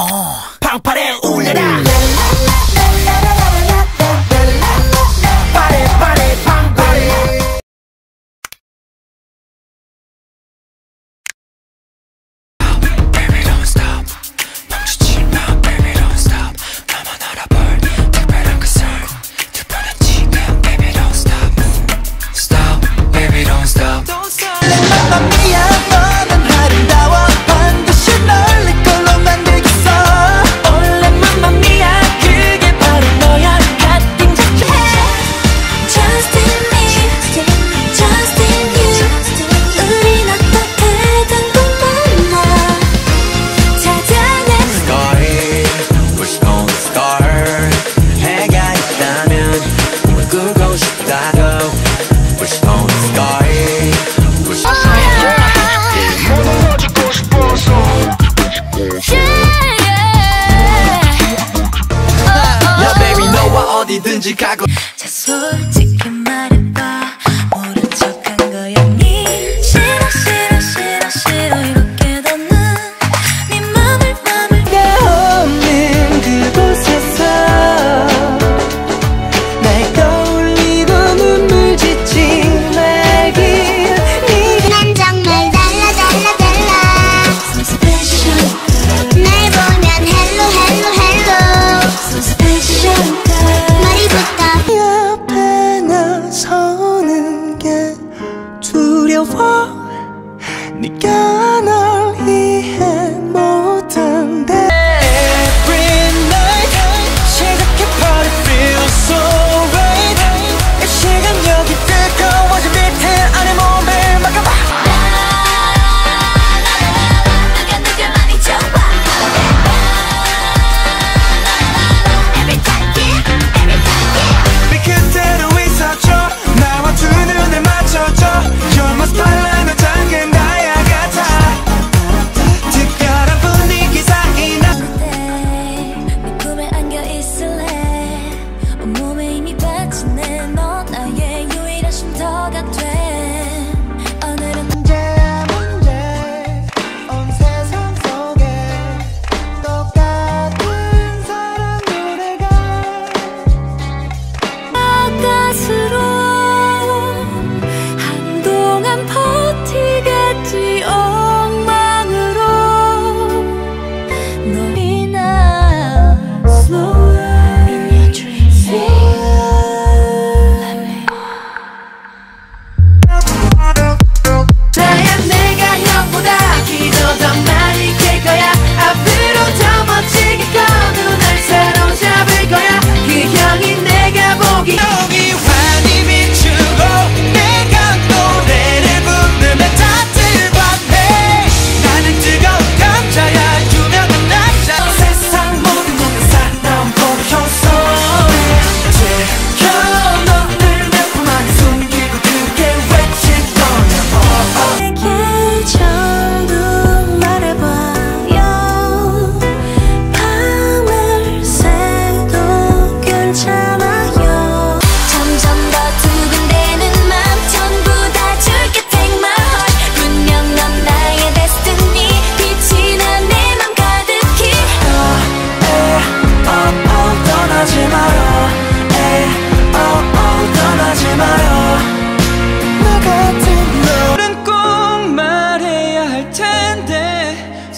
어. 방파에 울려라 de cago.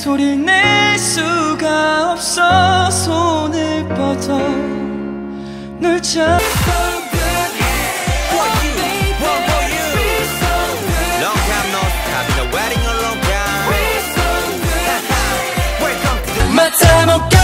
소리 낼 수가 없어 손을 뻗어 널 잡고 time, okay?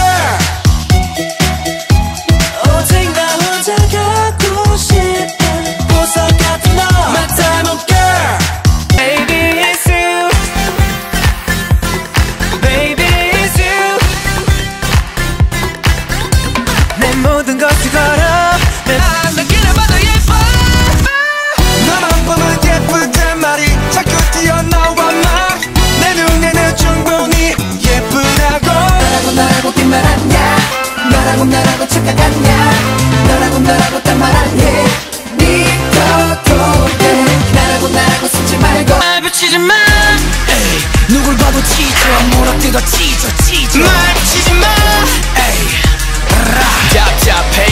찢어 물어뜯어 찢어 찢어. 말치지 마 에이. 답답해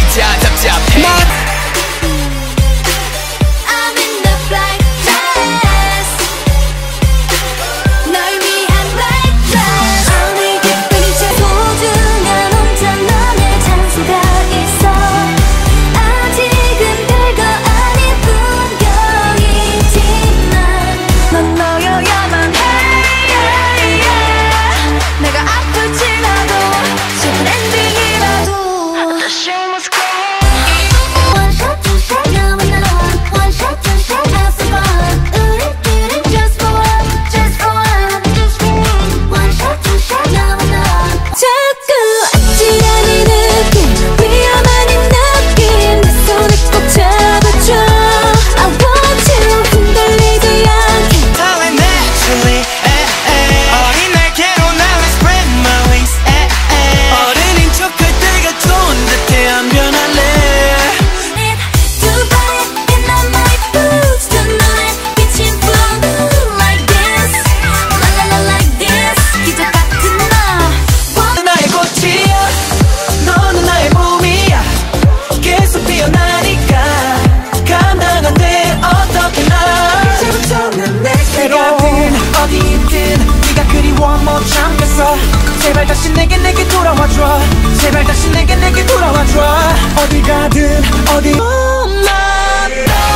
못 참겠어. 제발 다시 내게 내게 돌아와줘. 제발 다시 내게 내게 돌아와줘. 어디 가든 어디 고맙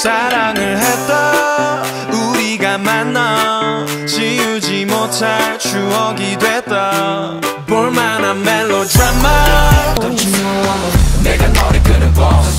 사랑을 했다. 우리가 만나 지우지 못할 추억이 됐다. 볼만한 멜로드라마. Don't you know I'm a 내가 너를 끄는 법